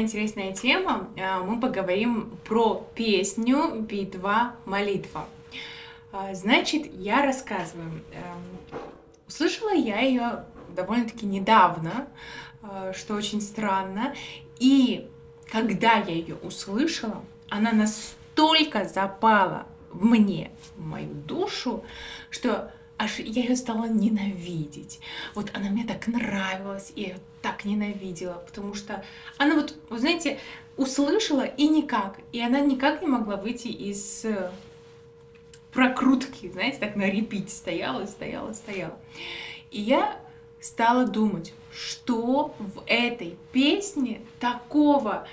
такая интересная тема. А, Мы поговорим про песню «Битва молитва». А, Значит, я рассказываю. Эм, Услышала я ее довольно-таки недавно, а, что очень странно. И когда я ее услышала, она настолько запала мне, в мою душу, что аж я ее стала ненавидеть. Вот она мне так нравилась, я её так ненавидела, потому что она вот, вы знаете, услышала и никак, и она никак не могла выйти из э, прокрутки, знаете, так на репите стояла, стояла, стояла. И я стала думать, что в этой песне такого,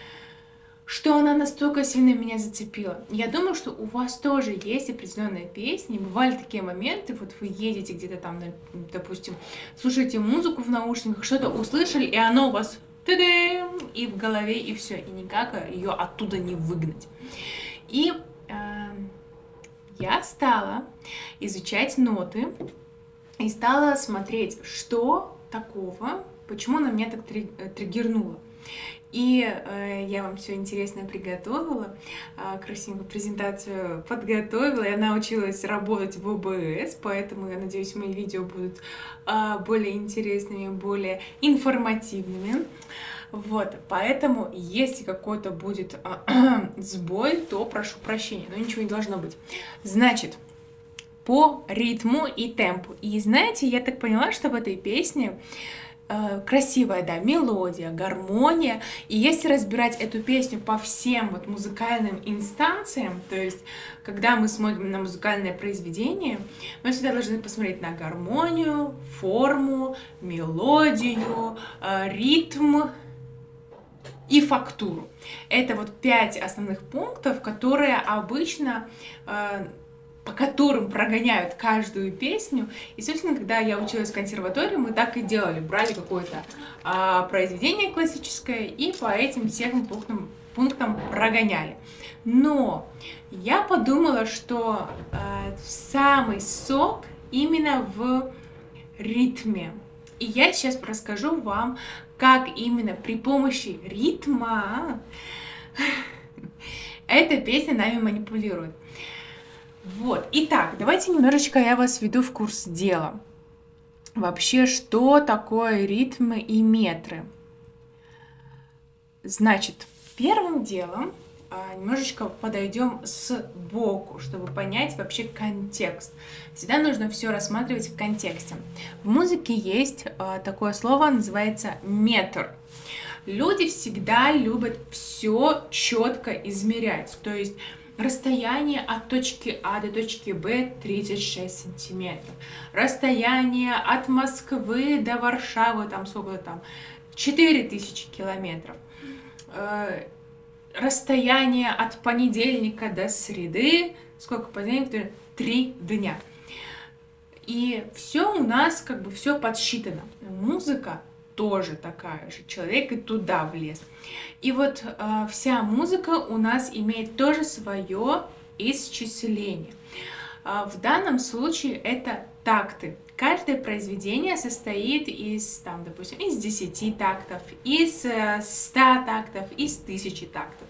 что она настолько сильно меня зацепила. Я думаю, что у вас тоже есть определенные песни. Бывали такие моменты, вот вы едете где-то там, допустим, слушаете музыку в наушниках, что-то услышали, и оно у вас и в голове, и все, и никак ее оттуда не выгнать. И эм, я стала изучать ноты и стала смотреть, что такого, почему она меня так э, триггернула. И э, я вам все интересное приготовила, э, красивую презентацию подготовила, и она училась работать в ОБС, поэтому я надеюсь, мои видео будут э, более интересными, более информативными. Вот, поэтому если какой-то будет э, сбой, то прошу прощения, но ничего не должно быть. Значит, по ритму и темпу. И знаете, я так поняла, что в этой песне красивая, да, мелодия, гармония. И если разбирать эту песню по всем вот музыкальным инстанциям, то есть, когда мы смотрим на музыкальное произведение, мы всегда должны посмотреть на гармонию, форму, мелодию, э, ритм и фактуру. Это вот пять основных пунктов, которые обычно э, по которым прогоняют каждую песню. И, собственно, когда я училась в консерватории, мы так и делали. Брали какое-то а, произведение классическое и по этим всем пунктам, пунктам прогоняли. Но я подумала, что а, самый сок именно в ритме. И я сейчас расскажу вам, как именно при помощи ритма эта песня нами манипулирует. Вот, итак, давайте немножечко я вас введу в курс дела. Вообще, что такое ритмы и метры? Значит, первым делом а, немножечко подойдем с боку, чтобы понять вообще контекст. Всегда нужно все рассматривать в контексте. В музыке есть а, такое слово, называется метр. Люди всегда любят все четко измерять. То есть Расстояние от точки А до точки Б 36 сантиметров. Расстояние от Москвы до Варшавы, там сколько там, 4000 километров. Э, Расстояние от понедельника до среды, сколько понедельник, три дня. И все у нас как бы все подсчитано. Музыка тоже такая же. Человек и туда влез. И вот э, вся музыка у нас имеет тоже свое исчисление. А в данном случае это такты. Каждое произведение состоит из, там, допустим, из 10 тактов, из 100 тактов, из 1000 тактов.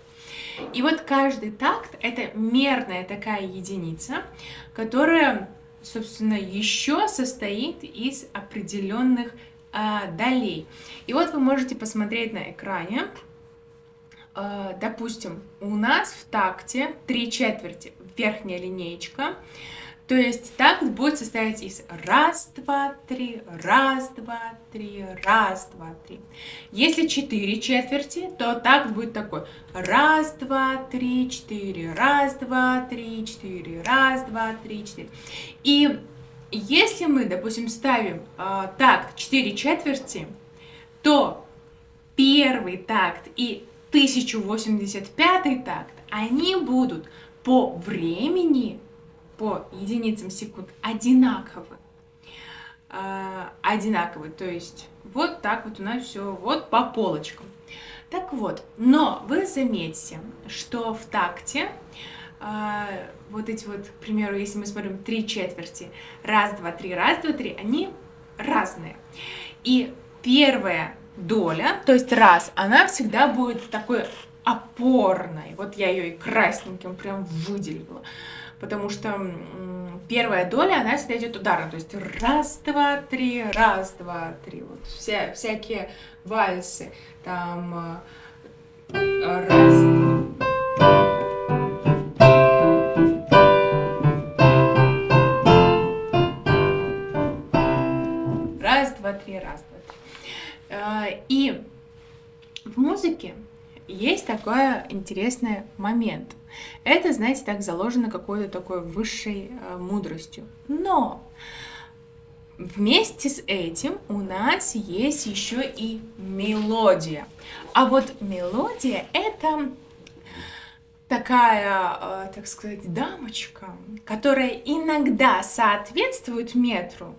И вот каждый такт — это мерная такая единица, которая, собственно, еще состоит из определенных долей. И вот вы можете посмотреть на экране, а, допустим, у нас в такте три четверти, верхняя линеечка, то есть такт будет состоять из раз, два, три, раз, два, три, раз, два, три. Если четыре четверти, то такт будет такой. Раз, два, три, четыре, раз, два, три, четыре, раз, два, три, четыре. И если мы, допустим, ставим э, такт 4 четверти, то первый такт и 1085 такт, они будут по времени, по единицам секунд одинаковы. Э, одинаковы, то есть вот так вот у нас все вот по полочкам. Так вот, но вы заметьте, что в такте а, вот эти вот, к примеру, если мы смотрим три четверти, раз, два, три, раз, два, три, они разные. И первая доля, то есть раз, она всегда будет такой опорной. Вот я ее и красненьким прям выделила. Потому что первая доля, она всегда идет ударно. То есть раз, два, три, раз, два, три. Вот вся, всякие вальсы. Там э, раз, Раз, такой интересный момент. Это, знаете, так заложено какой-то такой высшей э, мудростью. Но вместе с этим у нас есть еще и мелодия. А вот мелодия это такая, э, так сказать, дамочка, которая иногда соответствует метру,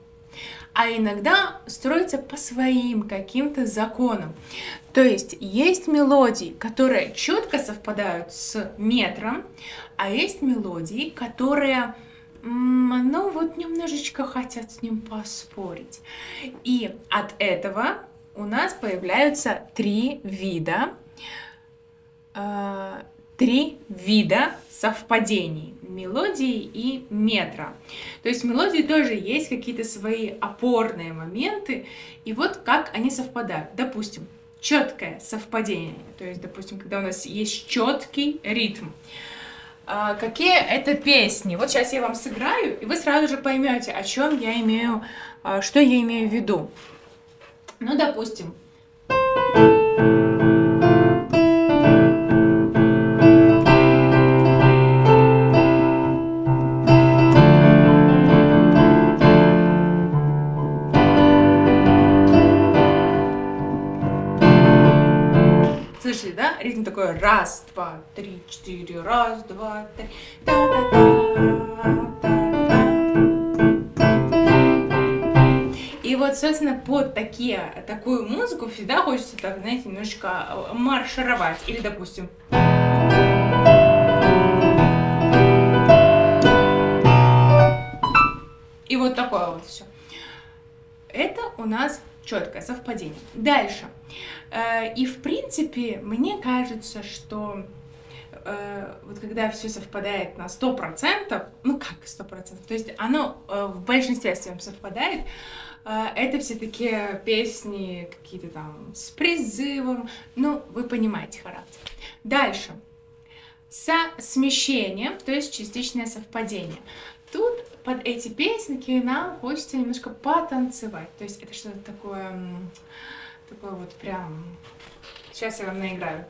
а иногда строится по своим каким-то законам. То есть есть мелодии, которые четко совпадают с метром, а есть мелодии, которые ну вот немножечко хотят с ним поспорить. И от этого у нас появляются три вида э, три вида совпадений мелодии и метра. То есть в мелодии тоже есть какие-то свои опорные моменты, и вот как они совпадают. Допустим, четкое совпадение, то есть, допустим, когда у нас есть четкий ритм. А, какие это песни? Вот сейчас я вам сыграю, и вы сразу же поймете, о чем я имею, а, что я имею в виду. Ну, допустим. Раз, два, три, четыре, раз, два, три, та та та И вот, собственно, под такие, такую музыку всегда хочется, так, знаете, немножечко э, маршировать. Или, допустим... И вот такое вот все. Это у нас четкое совпадение. Дальше. Э, и в принципе, мне кажется, что э, вот когда все совпадает на 100%, ну как 100%, то есть оно э, в большинстве своем совпадает, это все-таки песни какие-то там с призывом, ну, вы понимаете характер. Дальше. Со смещением, то есть частичное совпадение. Тут под эти песенки нам хочется немножко потанцевать. То есть это что-то такое, такое вот прям... Сейчас я вам наиграю.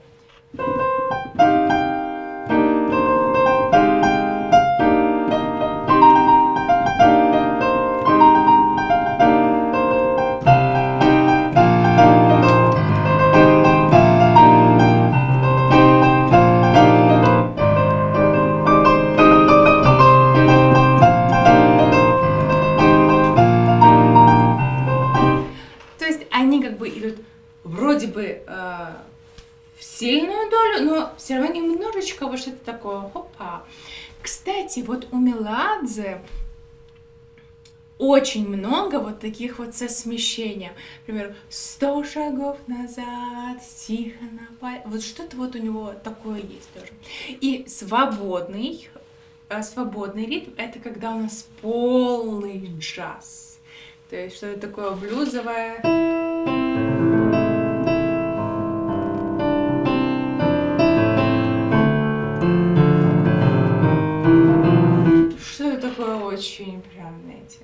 Все равно немножечко вот что-то такое, хопа. Кстати, вот у Меладзе очень много вот таких вот со смещением. Например, сто шагов назад, тихо на Вот что-то вот у него такое есть тоже. И свободный, э, свободный ритм — это когда у нас полный джаз. То есть что-то такое блюзовое. Очень прям, знаете,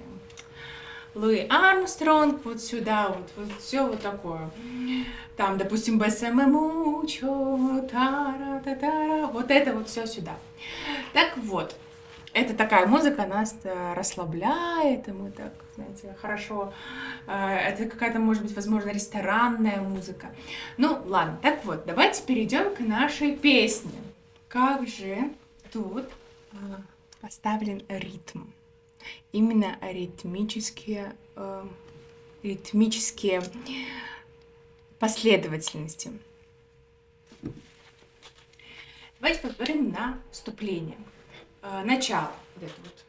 Луи Армстронг, вот сюда, вот, вот все вот такое. Там, допустим, БСМ мучо, тара та тара вот это вот все сюда. Так вот, это такая музыка нас расслабляет, и мы так, знаете, хорошо. Э, это какая-то, может быть, возможно, ресторанная музыка. Ну, ладно, так вот, давайте перейдем к нашей песне. Как же тут э, поставлен ритм? Именно ритмические, э, ритмические последовательности. Давайте посмотрим на вступление. Э, начало. Вот это вот.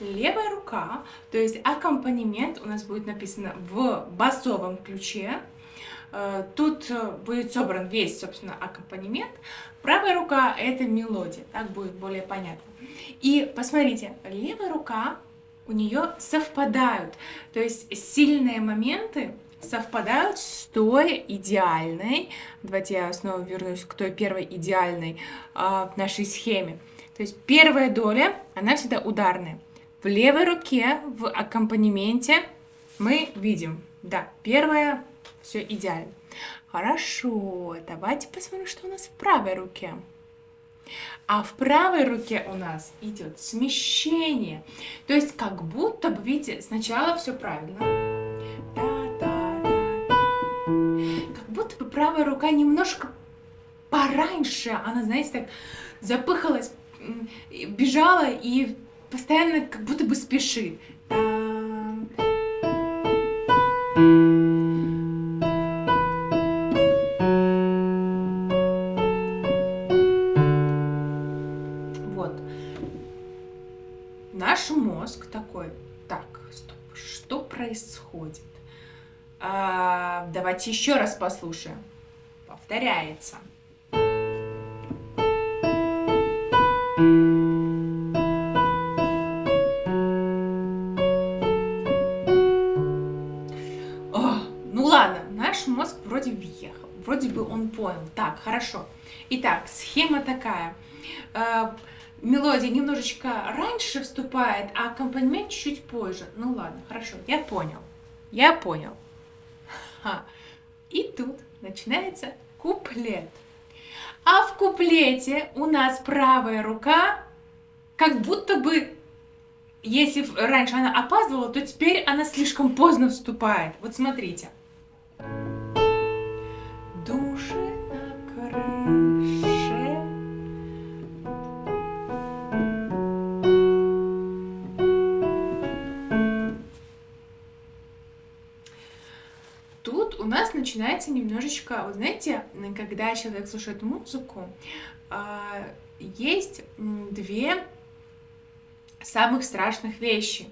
Левая рука рука, то есть аккомпанемент у нас будет написано в басовом ключе. Э, тут э, будет собран весь, собственно, аккомпанемент. Правая рука — это мелодия, так будет более понятно. И посмотрите, левая рука у нее совпадают, то есть сильные моменты совпадают с той идеальной, давайте я снова вернусь к той первой идеальной в нашей схеме. То есть первая доля, она всегда ударная. В левой руке, в аккомпанементе мы видим, да, первая, все идеально. Хорошо, давайте посмотрим, что у нас в правой руке. А в правой руке у нас идет смещение. То есть как будто бы, видите, сначала все правильно. Как будто бы правая рука немножко пораньше, она, знаете, так запыхалась, бежала и постоянно как будто бы спешит. Вот. Наш мозг такой, так, стоп, что происходит? А, давайте еще раз послушаем. Повторяется. вроде въехал, вроде бы он понял. Так, хорошо. Итак, схема такая. Мелодия немножечко раньше вступает, а аккомпанемент чуть позже. Ну ладно, хорошо, я понял. Я понял. Ха. И тут начинается куплет. А в куплете у нас правая рука как будто бы, если раньше она опаздывала, то теперь она слишком поздно вступает. Вот смотрите. Начинается немножечко, вот знаете, когда человек слушает музыку, а, есть две самых страшных вещи.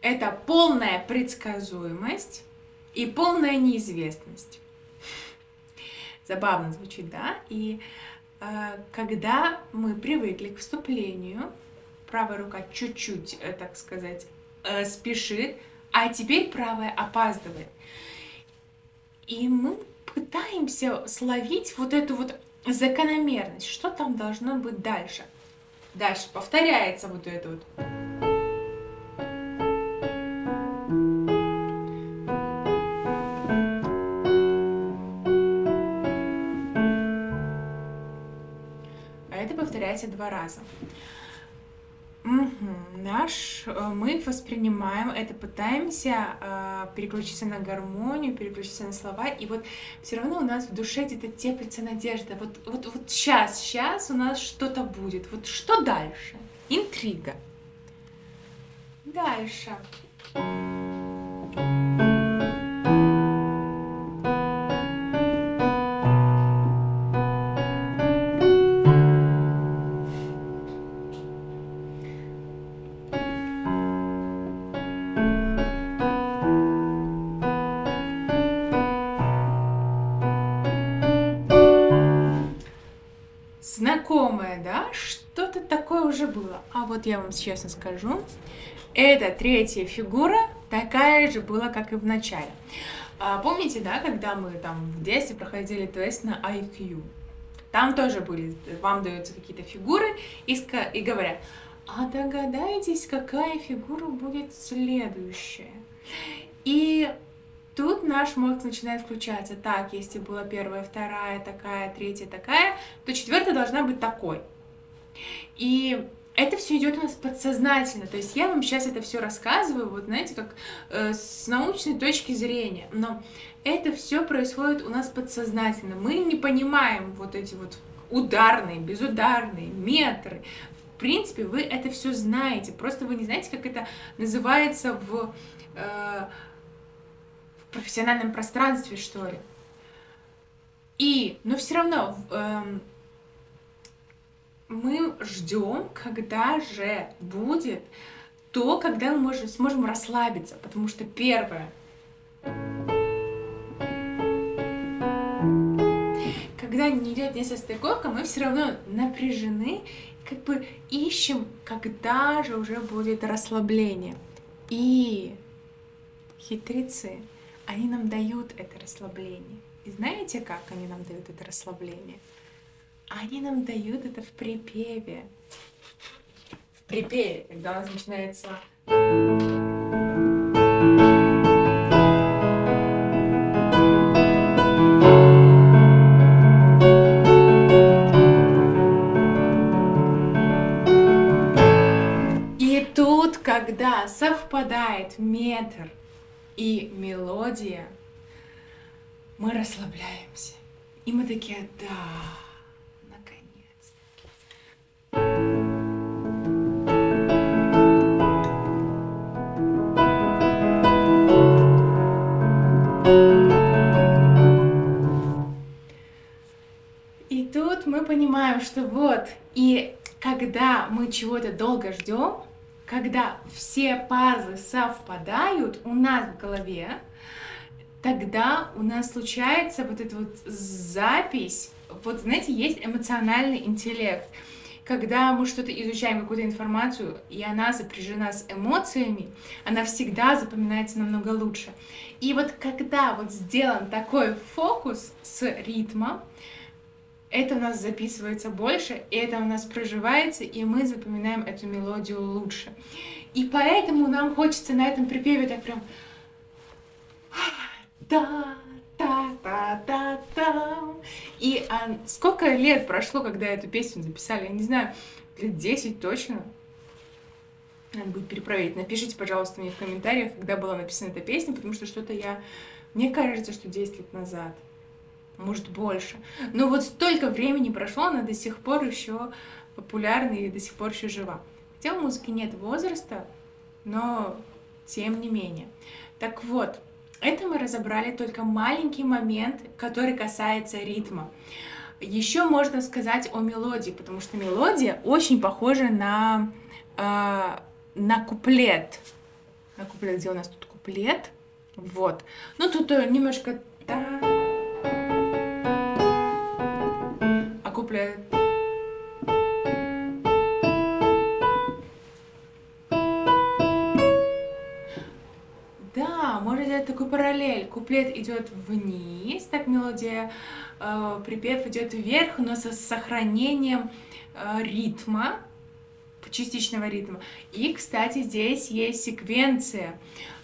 Это полная предсказуемость и полная неизвестность. Забавно звучит, да? И э, когда мы привыкли к вступлению, правая рука чуть-чуть, э, так сказать, э, спешит, а теперь правая опаздывает. И мы пытаемся словить вот эту вот закономерность, что там должно быть дальше. Дальше повторяется вот это вот. А это повторяется два раза. Угу. Наш, э, мы воспринимаем это, пытаемся э, переключиться на гармонию, переключиться на слова, и вот все равно у нас в душе где-то теплится надежда. Вот, вот, вот сейчас, сейчас у нас что-то будет. Вот что дальше? Интрига. Дальше. Такое уже было. А вот я вам честно скажу, эта третья фигура такая же была, как и в начале. А, помните, да, когда мы там в детстве проходили тест на IQ? Там тоже были, вам даются какие-то фигуры и, и говорят, а догадайтесь, какая фигура будет следующая. И Тут наш мозг начинает включаться. Так, если была первая, вторая, такая, третья, такая, то четвертая должна быть такой. И это все идет у нас подсознательно. То есть я вам сейчас это все рассказываю, вот знаете, как э, с научной точки зрения. Но это все происходит у нас подсознательно. Мы не понимаем вот эти вот ударные, безударные, метры. В принципе, вы это все знаете. Просто вы не знаете, как это называется в э, профессиональном пространстве, что ли. И, но все равно эм, мы ждем, когда же будет то, когда мы можем, сможем расслабиться, потому что первое, когда не идет несостыковка, мы все равно напряжены, как бы ищем, когда же уже будет расслабление. И хитрецы, они нам дают это расслабление. И знаете, как они нам дают это расслабление? Они нам дают это в припеве. В припеве, когда у нас начинается И тут, когда совпадает метр и мелодия, мы расслабляемся. И мы такие, да, понимаем, что вот, и когда мы чего-то долго ждем, когда все пазлы совпадают у нас в голове, тогда у нас случается вот эта вот запись. Вот, знаете, есть эмоциональный интеллект. Когда мы что-то изучаем, какую-то информацию, и она запряжена с эмоциями, она всегда запоминается намного лучше. И вот когда вот сделан такой фокус с ритмом, это у нас записывается больше, и это у нас проживается, и мы запоминаем эту мелодию лучше. И поэтому нам хочется на этом припеве так прям та та та та та И а, сколько лет прошло, когда эту песню записали? Я не знаю, лет 10 точно. Надо будет перепроверить. Напишите, пожалуйста, мне в комментариях, когда была написана эта песня, потому что что-то я... Мне кажется, что 10 лет назад может больше. Но вот столько времени прошло, она до сих пор еще популярна и до сих пор еще жива. Хотя у музыки нет возраста, но тем не менее. Так вот, это мы разобрали только маленький момент, который касается ритма. Еще можно сказать о мелодии, потому что мелодия очень похожа на, э, на куплет. На куплет, где у нас тут куплет? Вот. Ну, тут немножко... А куплет... Да, можно сделать такую параллель. Куплет идет вниз, так мелодия, э, припев идет вверх, но со сохранением э, ритма, частичного ритма. И, кстати, здесь есть секвенция.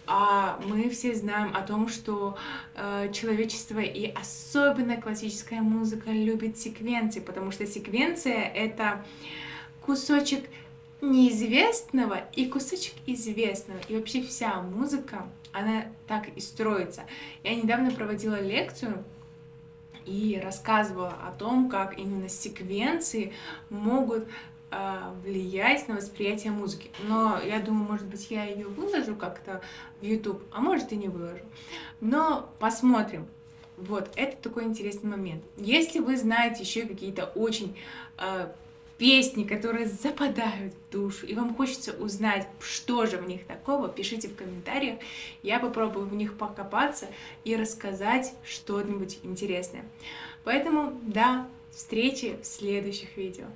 А мы все знаем о том, что э, человечество и особенно классическая музыка любит секвенции, потому что секвенция это кусочек неизвестного и кусочек известного. И вообще вся музыка, она так и строится. Я недавно проводила лекцию и рассказывала о том, как именно секвенции могут влиять на восприятие музыки. Но я думаю, может быть, я ее выложу как-то в YouTube, а может и не выложу. Но посмотрим. Вот, это такой интересный момент. Если вы знаете еще какие-то очень э, песни, которые западают в душу, и вам хочется узнать, что же в них такого, пишите в комментариях. Я попробую в них покопаться и рассказать что-нибудь интересное. Поэтому, да, встречи в следующих видео.